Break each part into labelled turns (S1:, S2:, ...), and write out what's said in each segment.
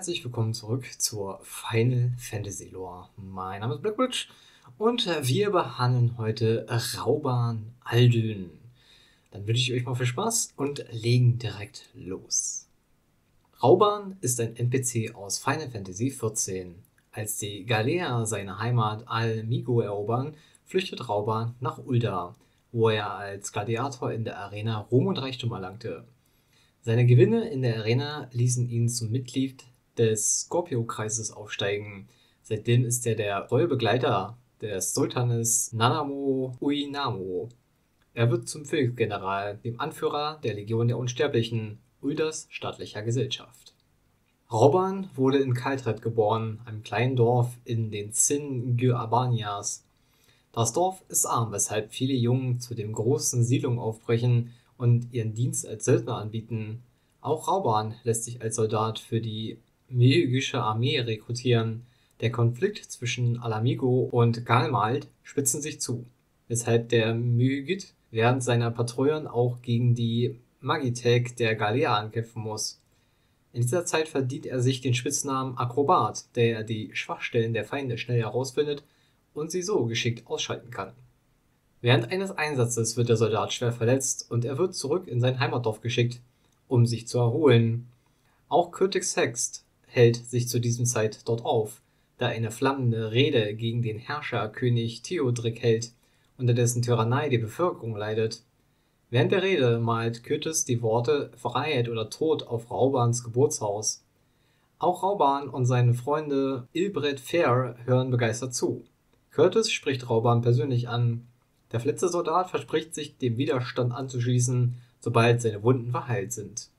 S1: herzlich willkommen zurück zur Final Fantasy Lore. Mein Name ist Blackbridge und wir behandeln heute Rauban Aldyn. Dann wünsche ich euch mal viel Spaß und legen direkt los. Rauban ist ein NPC aus Final Fantasy XIV. Als die Galea seine Heimat Al-Migo erobern, flüchtet Rauban nach Ulda, wo er als Gladiator in der Arena Ruhm und Reichtum erlangte. Seine Gewinne in der Arena ließen ihn zum Mitglied des Scorpio-Kreises aufsteigen. Seitdem ist er der treue Begleiter des Sultanes Nanamo Uinamo. Er wird zum Phönix-General, dem Anführer der Legion der Unsterblichen, Uldas staatlicher Gesellschaft. Robban wurde in Kaltred geboren, einem kleinen Dorf in den Zinn Gyabanias. Das Dorf ist arm, weshalb viele Jungen zu den großen Siedlungen aufbrechen und ihren Dienst als Söldner anbieten. Auch Rauban lässt sich als Soldat für die Myegische Armee rekrutieren. Der Konflikt zwischen Alamigo und Galmald spitzen sich zu, weshalb der Myegit während seiner Patrouillen auch gegen die Magitek der Galea ankämpfen muss. In dieser Zeit verdient er sich den Spitznamen Akrobat, der die Schwachstellen der Feinde schnell herausfindet und sie so geschickt ausschalten kann. Während eines Einsatzes wird der Soldat schwer verletzt und er wird zurück in sein Heimatdorf geschickt, um sich zu erholen. Auch Curtix Hext hält sich zu diesem Zeit dort auf, da eine flammende Rede gegen den Herrscher König Theodric hält, unter dessen Tyrannei die Bevölkerung leidet. Während der Rede malt Curtis die Worte Freiheit oder Tod auf Raubans Geburtshaus. Auch Rauban und seine Freunde Ilbred Fair hören begeistert zu. Curtis spricht Rauban persönlich an, der verletzte Soldat verspricht sich, dem Widerstand anzuschließen, sobald seine Wunden verheilt sind.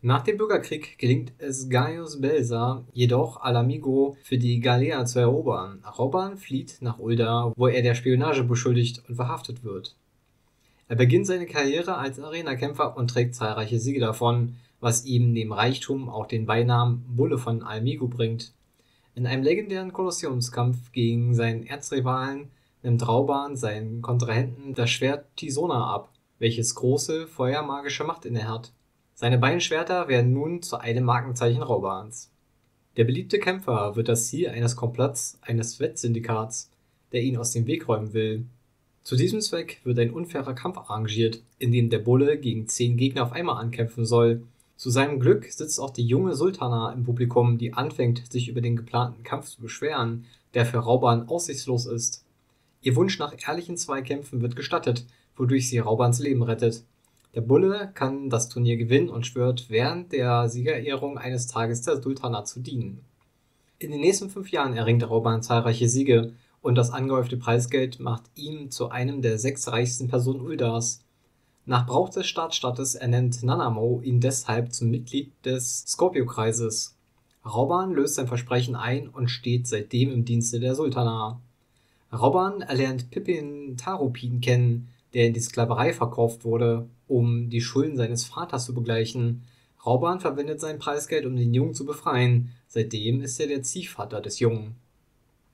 S1: Nach dem Bürgerkrieg gelingt es Gaius Belsa jedoch Alamigo für die Galea zu erobern. Rauban flieht nach Ulda, wo er der Spionage beschuldigt und verhaftet wird. Er beginnt seine Karriere als Arenakämpfer und trägt zahlreiche Siege davon, was ihm neben Reichtum auch den Beinamen Bulle von Almigo bringt. In einem legendären Kolosseumskampf gegen seinen Erzrivalen nimmt Rauban seinen Kontrahenten das Schwert Tisona ab, welches große, feuermagische Macht innehat. Seine beiden Schwerter werden nun zu einem Markenzeichen Raubans. Der beliebte Kämpfer wird das Ziel eines Komplotts eines Wettsyndikats, der ihn aus dem Weg räumen will. Zu diesem Zweck wird ein unfairer Kampf arrangiert, in dem der Bulle gegen zehn Gegner auf einmal ankämpfen soll. Zu seinem Glück sitzt auch die junge Sultana im Publikum, die anfängt, sich über den geplanten Kampf zu beschweren, der für Rauban aussichtslos ist. Ihr Wunsch nach ehrlichen Zweikämpfen wird gestattet, wodurch sie Raubans Leben rettet. Der Bulle kann das Turnier gewinnen und schwört während der Siegerehrung eines Tages der Sultana zu dienen. In den nächsten fünf Jahren erringt Rauban zahlreiche Siege und das angehäufte Preisgeld macht ihn zu einem der sechs reichsten Personen Uldas. Nach Brauch des Staatsstaates ernennt Nanamo ihn deshalb zum Mitglied des Scorpio-Kreises. Rauban löst sein Versprechen ein und steht seitdem im Dienste der Sultana. Robban erlernt Pippin Tarupin kennen, der in die Sklaverei verkauft wurde, um die Schulden seines Vaters zu begleichen. Rauban verwendet sein Preisgeld, um den Jungen zu befreien. Seitdem ist er der Ziehvater des Jungen.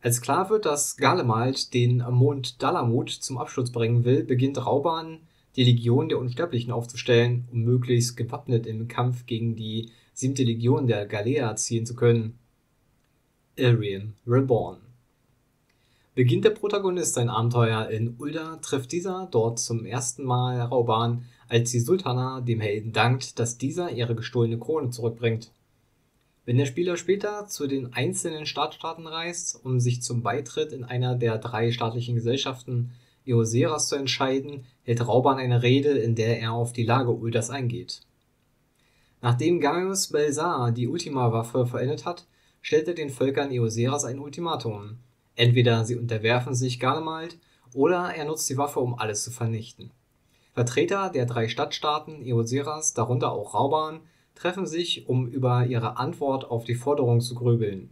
S1: Als klar wird, dass Galemald den Mond Dalamut zum Absturz bringen will, beginnt Rauban, die Legion der Unsterblichen aufzustellen, um möglichst gewappnet im Kampf gegen die siebte Legion der Galea ziehen zu können. Ilrian Reborn Beginnt der Protagonist sein Abenteuer in Ulda, trifft dieser dort zum ersten Mal Rauban, als die Sultana dem Helden dankt, dass dieser ihre gestohlene Krone zurückbringt. Wenn der Spieler später zu den einzelnen Stadtstaaten reist, um sich zum Beitritt in einer der drei staatlichen Gesellschaften Eoseras zu entscheiden, hält Rauban eine Rede, in der er auf die Lage Uldas eingeht. Nachdem Gaius Belsar die Ultima-Waffe verendet hat, stellt er den Völkern Eoseras ein Ultimatum Entweder sie unterwerfen sich Garlemald oder er nutzt die Waffe, um alles zu vernichten. Vertreter der drei Stadtstaaten Eoseras, darunter auch Rauban, treffen sich, um über ihre Antwort auf die Forderung zu grübeln.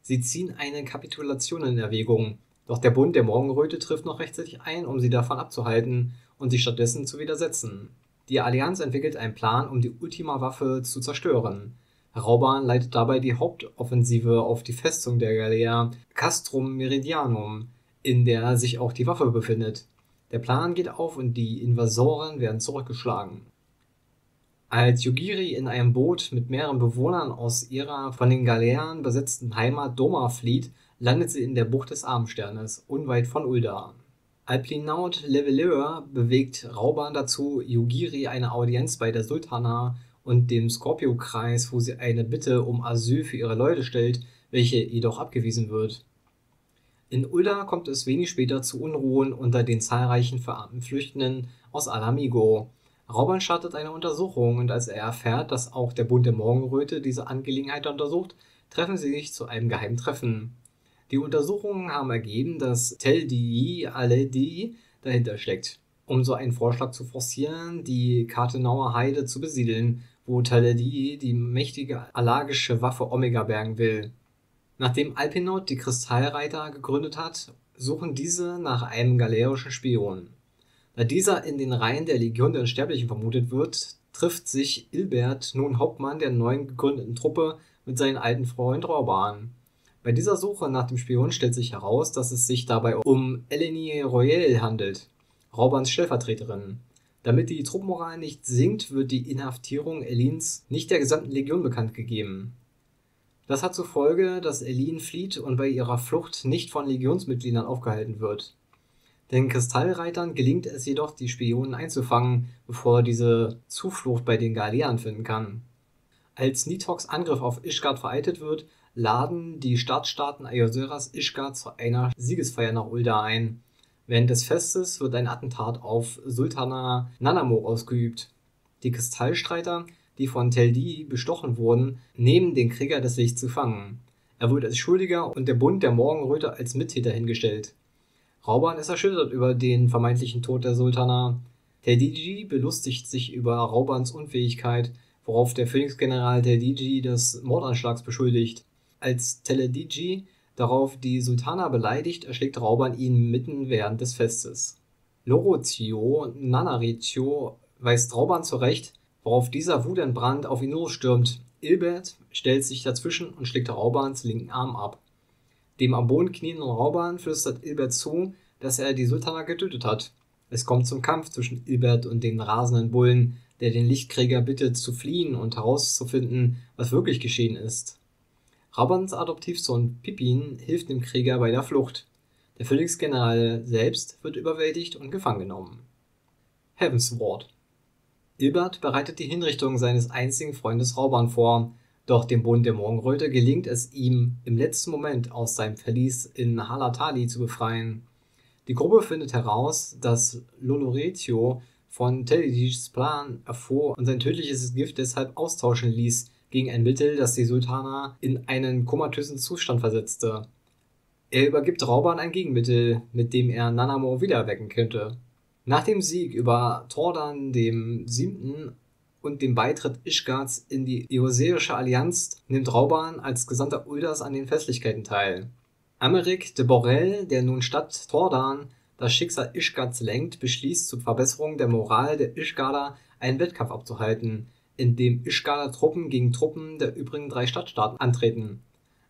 S1: Sie ziehen eine Kapitulation in Erwägung, doch der Bund der Morgenröte trifft noch rechtzeitig ein, um sie davon abzuhalten und sich stattdessen zu widersetzen. Die Allianz entwickelt einen Plan, um die Ultima-Waffe zu zerstören. Rauban leitet dabei die Hauptoffensive auf die Festung der Galea Castrum Meridianum, in der sich auch die Waffe befindet. Der Plan geht auf und die Invasoren werden zurückgeschlagen. Als Yugiri in einem Boot mit mehreren Bewohnern aus ihrer von den Galeeren besetzten Heimat Doma flieht, landet sie in der Bucht des Abendsternes, unweit von Ulda. Alplinaut Leveleur bewegt Rauban dazu, Yugiri eine Audienz bei der Sultana und dem Scorpio-Kreis, wo sie eine Bitte um Asyl für ihre Leute stellt, welche jedoch abgewiesen wird. In Ulda kommt es wenig später zu Unruhen unter den zahlreichen verarmten Flüchtenden aus Alamigo. Rauban startet eine Untersuchung und als er erfährt, dass auch der Bund der Morgenröte diese Angelegenheit untersucht, treffen sie sich zu einem geheimen Treffen. Die Untersuchungen haben ergeben, dass Tel Di Aledi dahinter steckt, um so einen Vorschlag zu forcieren, die Kartenauer Heide zu besiedeln, wo Taledi die mächtige allergische Waffe Omega bergen will. Nachdem Alpinot die Kristallreiter gegründet hat, suchen diese nach einem galeerischen Spion. Da dieser in den Reihen der Legion der Unsterblichen vermutet wird, trifft sich Ilbert, nun Hauptmann der neuen gegründeten Truppe, mit seinem alten Freund Rauban. Bei dieser Suche nach dem Spion stellt sich heraus, dass es sich dabei um Eleni Royale handelt, Raubans Stellvertreterin. Damit die Truppenmoral nicht sinkt, wird die Inhaftierung Elins nicht der gesamten Legion bekannt gegeben. Das hat zur Folge, dass Eileen flieht und bei ihrer Flucht nicht von Legionsmitgliedern aufgehalten wird. Den Kristallreitern gelingt es jedoch, die Spionen einzufangen, bevor diese Zuflucht bei den Galeeren finden kann. Als Nitox Angriff auf Ishgard vereitet wird, laden die Stadtstaaten Ayoseras Ishgard zu einer Siegesfeier nach Ulda ein. Während des Festes wird ein Attentat auf Sultana Nanamo ausgeübt. Die Kristallstreiter die von Teldi bestochen wurden, nehmen den Krieger des Lichts zu fangen. Er wird als Schuldiger und der Bund der Morgenröte als Mittäter hingestellt. Rauban ist erschüttert über den vermeintlichen Tod der Sultana. Terdiji belustigt sich über Raubans Unfähigkeit, worauf der Phönixgeneral Terdiji des Mordanschlags beschuldigt. Als Telediji darauf die Sultana beleidigt, erschlägt Rauban ihn mitten während des Festes. Lorotio Nanaritio weist Rauban zurecht, worauf dieser wutentbrannt auf ihn losstürmt. Ilbert stellt sich dazwischen und schlägt Raubans linken Arm ab. Dem am Boden knienden Rauban flüstert Ilbert zu, dass er die Sultana getötet hat. Es kommt zum Kampf zwischen Ilbert und den rasenden Bullen, der den Lichtkrieger bittet zu fliehen und herauszufinden, was wirklich geschehen ist. Raubans Adoptivsohn Pippin hilft dem Krieger bei der Flucht. Der Phönixgeneral selbst wird überwältigt und gefangen genommen. Heavensward Ilbert bereitet die Hinrichtung seines einzigen Freundes Rauban vor, doch dem Bund der Morgenröte gelingt es ihm im letzten Moment aus seinem Verlies in Halatali zu befreien. Die Gruppe findet heraus, dass Loloretio von Teledijs Plan erfuhr und sein tödliches Gift deshalb austauschen ließ gegen ein Mittel, das die Sultana in einen komatösen Zustand versetzte. Er übergibt Rauban ein Gegenmittel, mit dem er Nanamo wiedererwecken könnte nach dem Sieg über Tordan VII. und dem Beitritt Ishgards in die Eoseische Allianz nimmt Rauban als Gesandter Uldas an den Festlichkeiten teil. Amerik de Borel, der nun statt Tordan das Schicksal Ishgards lenkt, beschließt zur Verbesserung der Moral der Ishgarder einen Wettkampf abzuhalten, in dem Ishgarder Truppen gegen Truppen der übrigen drei Stadtstaaten antreten.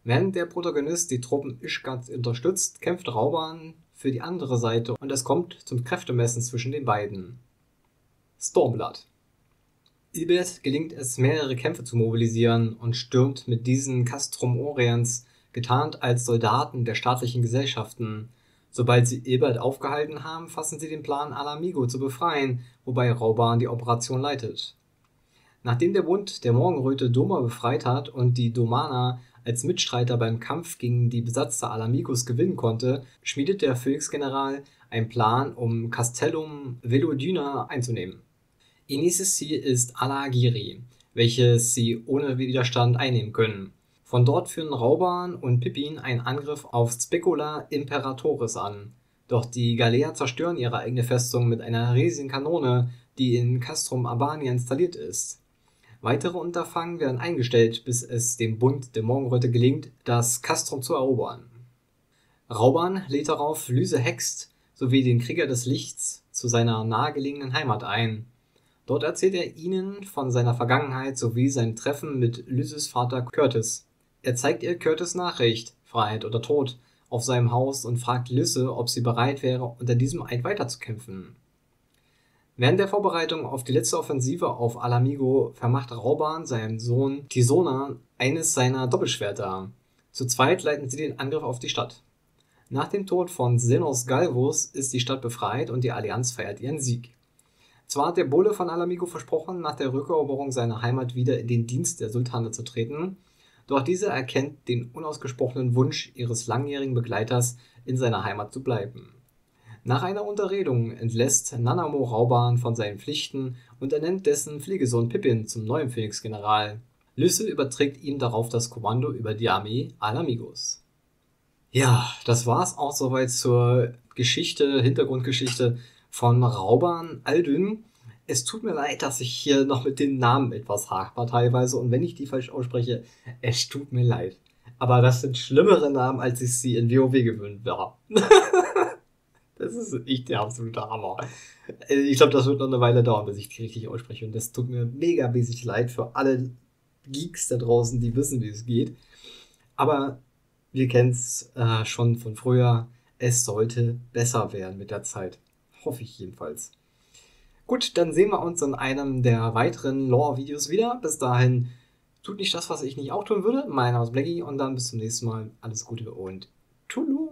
S1: Während der Protagonist die Truppen Ishgards unterstützt, kämpft Rauban für die andere Seite und es kommt zum Kräftemessen zwischen den beiden. Stormblood Ilbert gelingt es, mehrere Kämpfe zu mobilisieren und stürmt mit diesen Castrum Orients, getarnt als Soldaten der staatlichen Gesellschaften. Sobald sie Ilbert aufgehalten haben, fassen sie den Plan, Alamigo zu befreien, wobei Rauban die Operation leitet. Nachdem der Bund der Morgenröte Doma befreit hat und die Domana als Mitstreiter beim Kampf gegen die Besatzer Alamigos gewinnen konnte, schmiedet der Phönixgeneral einen Plan, um Castellum Velodyna einzunehmen. Ihr nächstes Ziel ist Alagiri, welches sie ohne Widerstand einnehmen können. Von dort führen Rauban und Pippin einen Angriff auf Specula Imperatoris an. Doch die Galeer zerstören ihre eigene Festung mit einer riesigen Kanone, die in Castrum Albania installiert ist. Weitere Unterfangen werden eingestellt, bis es dem Bund der Morgenröte gelingt, das Castrum zu erobern. Rauban lädt darauf Lyse Hext sowie den Krieger des Lichts zu seiner nahegelegenen Heimat ein. Dort erzählt er ihnen von seiner Vergangenheit sowie sein Treffen mit Lyses Vater Curtis. Er zeigt ihr Curtis Nachricht, Freiheit oder Tod, auf seinem Haus und fragt Lysse, ob sie bereit wäre, unter diesem Eid weiterzukämpfen. Während der Vorbereitung auf die letzte Offensive auf Alamigo vermacht Rauban seinem Sohn Tisona eines seiner Doppelschwerter. Zu zweit leiten sie den Angriff auf die Stadt. Nach dem Tod von Zenos Galvus ist die Stadt befreit und die Allianz feiert ihren Sieg. Zwar hat der Bulle von Alamigo versprochen, nach der Rückeroberung seiner Heimat wieder in den Dienst der Sultane zu treten, doch diese erkennt den unausgesprochenen Wunsch ihres langjährigen Begleiters, in seiner Heimat zu bleiben. Nach einer Unterredung entlässt Nanamo Rauban von seinen Pflichten und ernennt dessen Pflegesohn Pippin zum neuen Phönixgeneral. Lysse überträgt ihm darauf das Kommando über die Armee Alamigos. Ja, das war's auch soweit zur Geschichte, Hintergrundgeschichte von Rauban Aldün. Es tut mir leid, dass ich hier noch mit den Namen etwas haper teilweise und wenn ich die falsch ausspreche, es tut mir leid. Aber das sind schlimmere Namen, als ich sie in WoW gewöhnt war. Das ist echt der absolute Hammer. Äh, ich glaube, das wird noch eine Weile dauern, bis ich die richtig ausspreche. Und das tut mir mega mäßig leid für alle Geeks da draußen, die wissen, wie es geht. Aber wir kennen es äh, schon von früher. Es sollte besser werden mit der Zeit. Hoffe ich jedenfalls. Gut, dann sehen wir uns in einem der weiteren Lore-Videos wieder. Bis dahin, tut nicht das, was ich nicht auch tun würde. Mein Name ist Blackie und dann bis zum nächsten Mal. Alles Gute und Tulu!